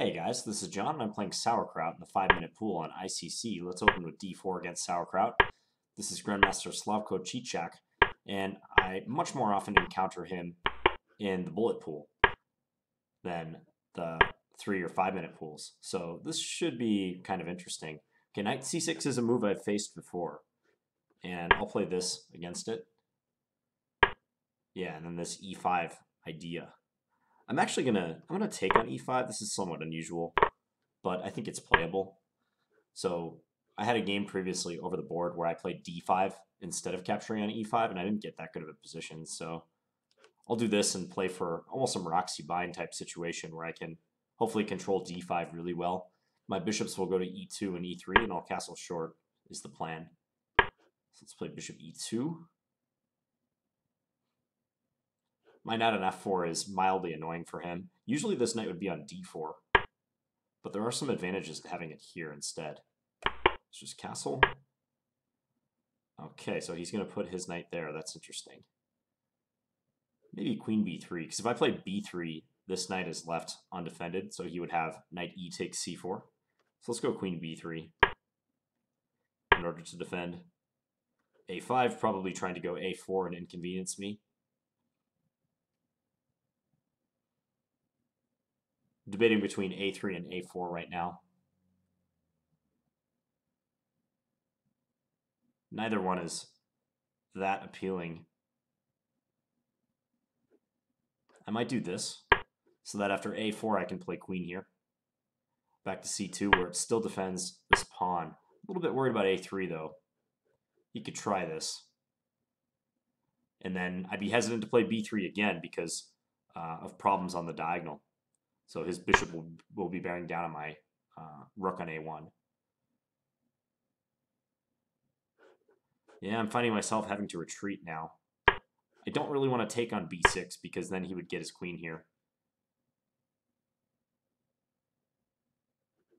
Hey guys, this is John and I'm playing Sauerkraut in the 5 minute pool on ICC. Let's open with d4 against Sauerkraut. This is Grandmaster Slavko Cicak, and I much more often encounter him in the bullet pool than the 3 or 5 minute pools. So this should be kind of interesting. Okay, knight c6 is a move I've faced before, and I'll play this against it. Yeah, and then this e5 idea. I'm actually gonna I'm gonna take on e5. This is somewhat unusual, but I think it's playable. So I had a game previously over the board where I played d5 instead of capturing on e5, and I didn't get that good of a position. So I'll do this and play for almost a Maroczy bind type situation where I can hopefully control d5 really well. My bishops will go to e2 and e3, and I'll castle short is the plan. So let's play bishop e2. My knight on f4 is mildly annoying for him. Usually this knight would be on d4, but there are some advantages to having it here instead. Let's just castle. Okay, so he's going to put his knight there. That's interesting. Maybe queen b3, because if I play b3, this knight is left undefended, so he would have knight e takes c4. So let's go queen b3 in order to defend. a5, probably trying to go a4 and inconvenience me. Debating between A3 and A4 right now. Neither one is that appealing. I might do this, so that after A4 I can play queen here. Back to C2 where it still defends this pawn. A little bit worried about A3 though. He could try this. And then I'd be hesitant to play B3 again because uh, of problems on the diagonal. So his bishop will, will be bearing down on my uh, rook on a1. Yeah, I'm finding myself having to retreat now. I don't really want to take on b6 because then he would get his queen here.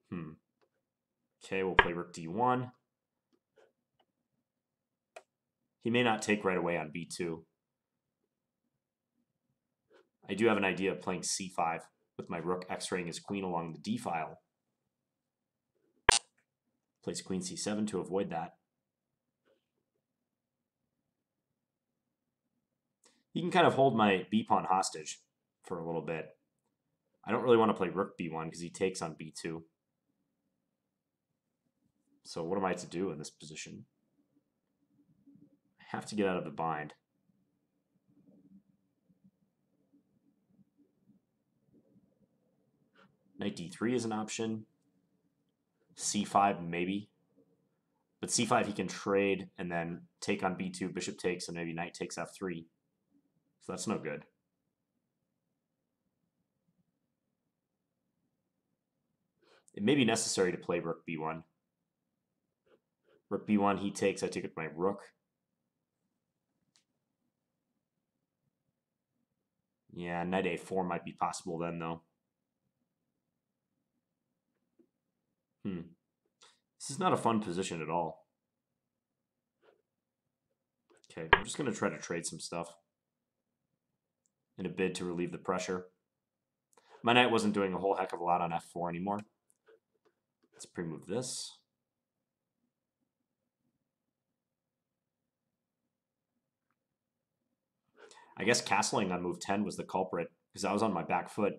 Hmm. Okay, we'll play rook d1. He may not take right away on b2. I do have an idea of playing c5 with my rook x-raying his queen along the d file. Plays queen c7 to avoid that. He can kind of hold my b pawn hostage for a little bit. I don't really want to play rook b1 because he takes on b2. So what am I to do in this position? I have to get out of the bind. Knight d3 is an option. c5 maybe. But c5 he can trade and then take on b2, bishop takes, and maybe knight takes f3. So that's no good. It may be necessary to play rook b1. Rook b1, he takes, I take with my rook. Yeah, knight a4 might be possible then, though. Hmm. This is not a fun position at all. Okay, I'm just going to try to trade some stuff in a bid to relieve the pressure. My knight wasn't doing a whole heck of a lot on f4 anymore. Let's pre-move this. I guess castling on move 10 was the culprit because I was on my back foot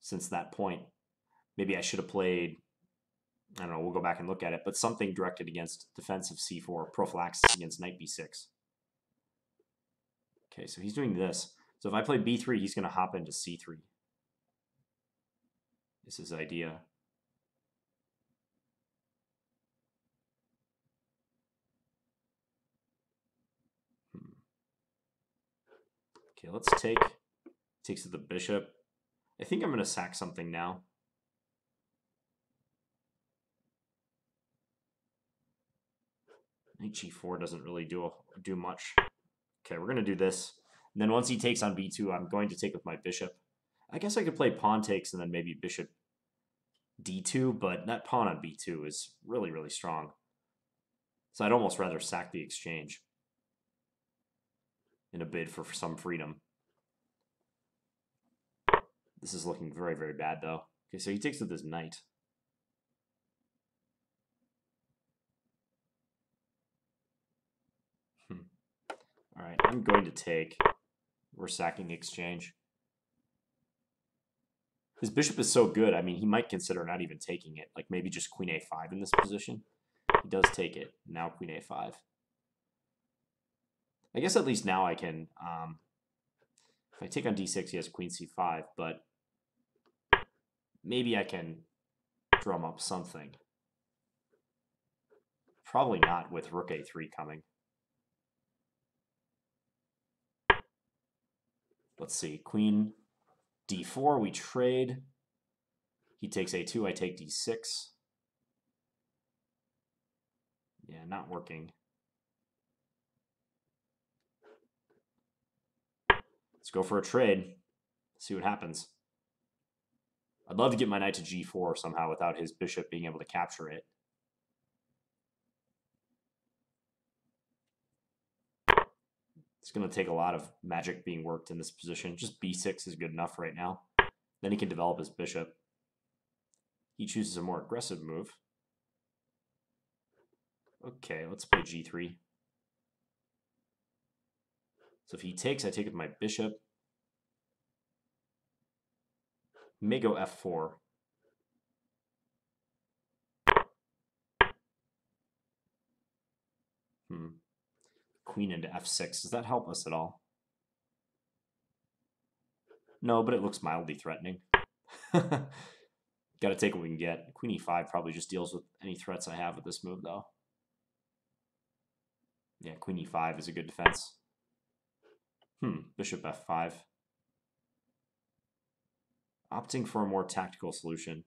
since that point. Maybe I should have played I don't know, we'll go back and look at it, but something directed against defensive c4, prophylaxis against knight b6. Okay, so he's doing this. So if I play b3, he's going to hop into c3. This is idea. Hmm. Okay, let's take, takes the bishop. I think I'm going to sack something now. G4 doesn't really do a, do much. Okay, we're going to do this. And then once he takes on b2, I'm going to take with my bishop. I guess I could play pawn takes and then maybe bishop d2, but that pawn on b2 is really, really strong. So I'd almost rather sack the exchange in a bid for some freedom. This is looking very, very bad, though. Okay, so he takes with his knight. All right, I'm going to take. We're sacking exchange. His bishop is so good. I mean, he might consider not even taking it. Like maybe just queen a5 in this position. He does take it. Now queen a5. I guess at least now I can. Um, if I take on d6, he has queen c5, but maybe I can drum up something. Probably not with rook a3 coming. Let's see, queen d4, we trade. He takes a2, I take d6. Yeah, not working. Let's go for a trade. See what happens. I'd love to get my knight to g4 somehow without his bishop being able to capture it. It's going to take a lot of magic being worked in this position. Just b6 is good enough right now. Then he can develop his bishop. He chooses a more aggressive move. Okay, let's play g3. So if he takes, I take with my bishop. May go f4. Hmm queen into f6. Does that help us at all? No, but it looks mildly threatening. Got to take what we can get. Queen e5 probably just deals with any threats I have with this move, though. Yeah, queen e5 is a good defense. Hmm, bishop f5. Opting for a more tactical solution.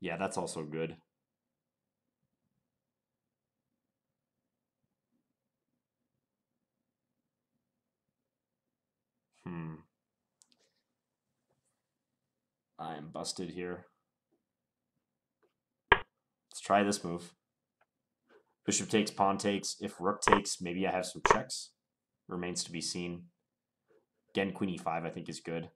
Yeah, that's also good. Hmm. I am busted here. Let's try this move. Bishop takes, pawn takes. If rook takes, maybe I have some checks. Remains to be seen. Again, queen e5 I think is good.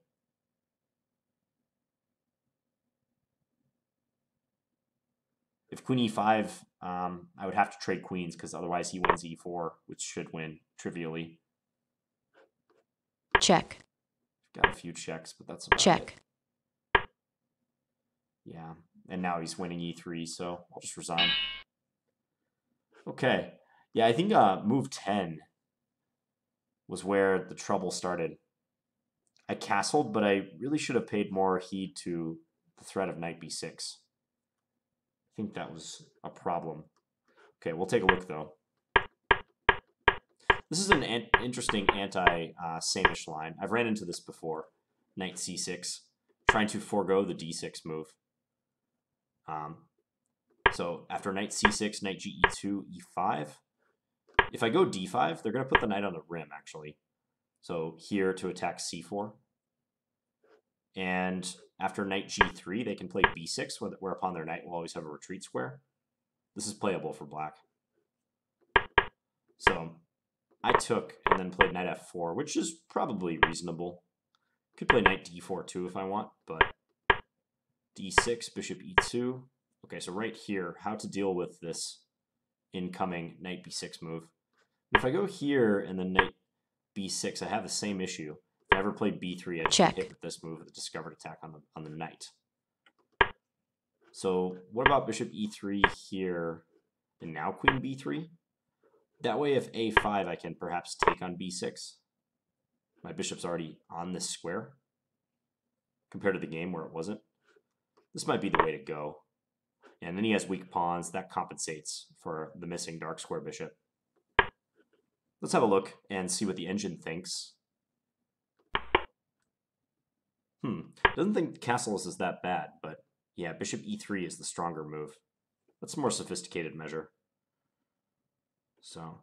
If queen e5, um, I would have to trade queens because otherwise he wins e4, which should win trivially. Check. Got a few checks, but that's check. It. Yeah, and now he's winning e3, so I'll just resign. Okay. Yeah, I think uh, move 10 was where the trouble started. I castled, but I really should have paid more heed to the threat of knight b6. I think that was a problem. Okay, we'll take a look, though. This is an, an interesting anti-Samisch uh, line. I've ran into this before. Knight c6, trying to forego the d6 move. Um, so after knight c6, knight ge2, e5. If I go d5, they're going to put the knight on the rim, actually. So here to attack c4. And after knight g3, they can play b6, whereupon their knight will always have a retreat square. This is playable for black. So I took and then played knight f4, which is probably reasonable. Could play knight d4 too if I want, but d6, bishop e2. Okay, so right here, how to deal with this incoming knight b6 move. If I go here and then knight b6, I have the same issue. If I ever play b3, I Check. hit with this move with a discovered attack on the on the knight. So what about bishop e3 here and now queen b3? That way, if a5, I can perhaps take on b6. My bishop's already on this square compared to the game where it wasn't. This might be the way to go. And then he has weak pawns. That compensates for the missing dark square bishop. Let's have a look and see what the engine thinks. Hmm. Doesn't think castles is that bad, but yeah, bishop e3 is the stronger move. That's a more sophisticated measure. So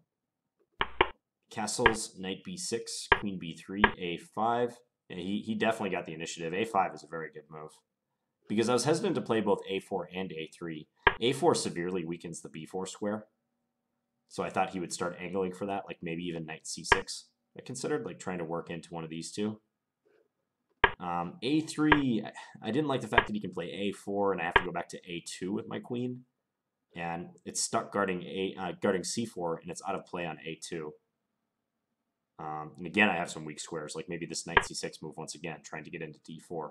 castles, knight b6, queen b3, a5. Yeah, he, he definitely got the initiative. a5 is a very good move. Because I was hesitant to play both a4 and a3. a4 severely weakens the b4 square. So I thought he would start angling for that, like maybe even knight c6. I considered like trying to work into one of these two. Um, a3, I didn't like the fact that he can play a4, and I have to go back to a2 with my queen. And it's stuck guarding a uh, guarding c4, and it's out of play on a2. Um, and again, I have some weak squares, like maybe this knight c6 move once again, trying to get into d4.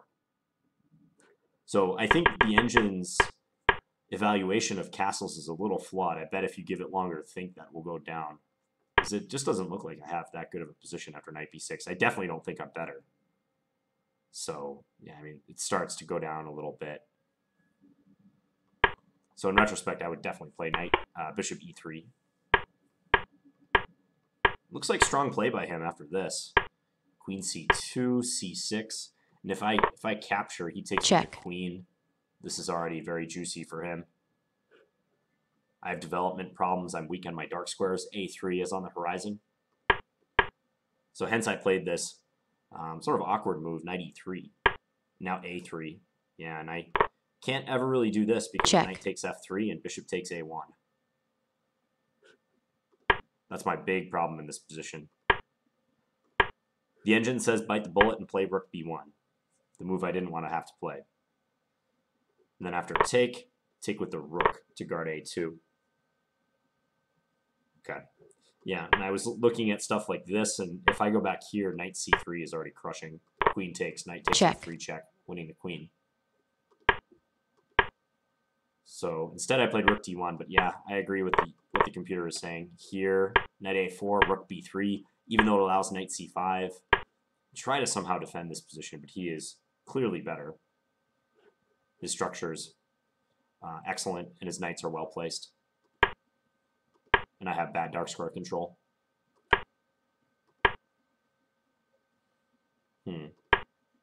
So I think the engine's evaluation of castles is a little flawed. I bet if you give it longer to think, that will go down. Because it just doesn't look like I have that good of a position after knight b6. I definitely don't think I'm better. So, yeah, I mean, it starts to go down a little bit. So in retrospect, I would definitely play knight, uh, bishop e3. Looks like strong play by him after this. Queen c2, c6. And if I if I capture, he takes Check. the queen. This is already very juicy for him. I have development problems. I'm weak on my dark squares. A3 is on the horizon. So hence I played this um, sort of awkward move, knight e3. Now a3. Yeah, and I can't ever really do this because Check. knight takes f3 and bishop takes a1. That's my big problem in this position. The engine says bite the bullet and play rook b1, the move I didn't want to have to play. And then after take, take with the rook to guard a2. Okay. Yeah, and I was looking at stuff like this, and if I go back here, knight c3 is already crushing. Queen takes, knight takes, check. free check, winning the queen. So instead I played rook d1, but yeah, I agree with the, what the computer is saying. Here, knight a4, rook b3, even though it allows knight c5. Try to somehow defend this position, but he is clearly better. His structure's uh, excellent, and his knights are well placed and I have bad dark square control. Hmm.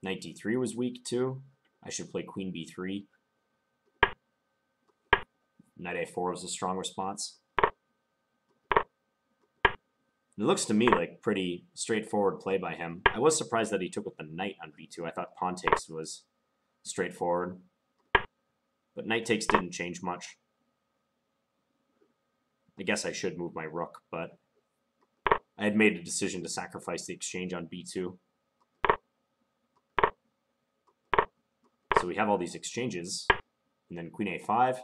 Knight d3 was weak too. I should play queen b3. Knight a4 was a strong response. It looks to me like pretty straightforward play by him. I was surprised that he took with the knight on b2. I thought pawn takes was straightforward. But knight takes didn't change much. I guess I should move my rook, but I had made a decision to sacrifice the exchange on b2. So we have all these exchanges, and then queen a5,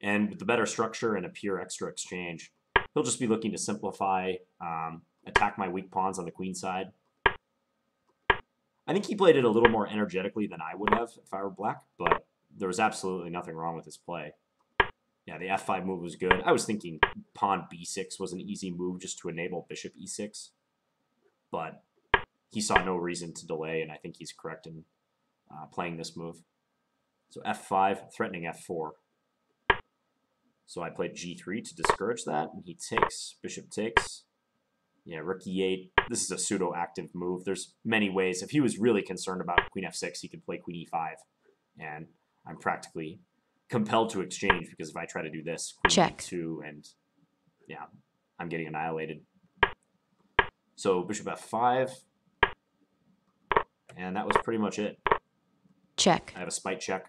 and with the better structure and a pure extra exchange, he'll just be looking to simplify, um, attack my weak pawns on the queen side. I think he played it a little more energetically than I would have if I were black, but there was absolutely nothing wrong with his play. Yeah, the f5 move was good. I was thinking pawn b6 was an easy move just to enable bishop e6. But he saw no reason to delay, and I think he's correct in uh, playing this move. So f5, threatening f4. So I played g3 to discourage that, and he takes, bishop takes. Yeah, rook e8. This is a pseudo-active move. There's many ways. If he was really concerned about queen f6, he could play queen e5. And I'm practically compelled to exchange because if I try to do this, queen Check. two, and yeah, I'm getting annihilated. So bishop f5, and that was pretty much it. Check. I have a spite check.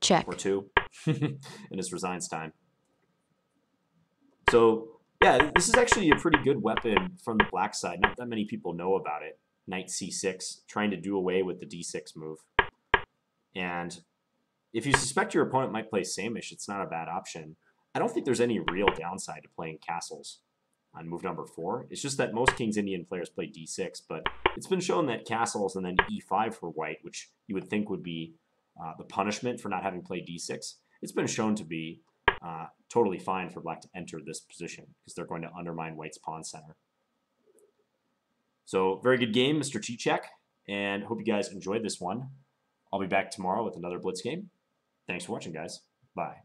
Check. Or two, and it's resigns time. So yeah, this is actually a pretty good weapon from the black side. Not that many people know about it. Knight c6, trying to do away with the d6 move. And if you suspect your opponent might play Samisch, it's not a bad option. I don't think there's any real downside to playing castles on move number four. It's just that most King's Indian players play d6, but it's been shown that castles and then e5 for white, which you would think would be uh, the punishment for not having played d6, it's been shown to be uh, totally fine for black to enter this position because they're going to undermine white's pawn center. So very good game, Mr. Cicak, and hope you guys enjoyed this one. I'll be back tomorrow with another Blitz game. Thanks for watching, guys. Bye.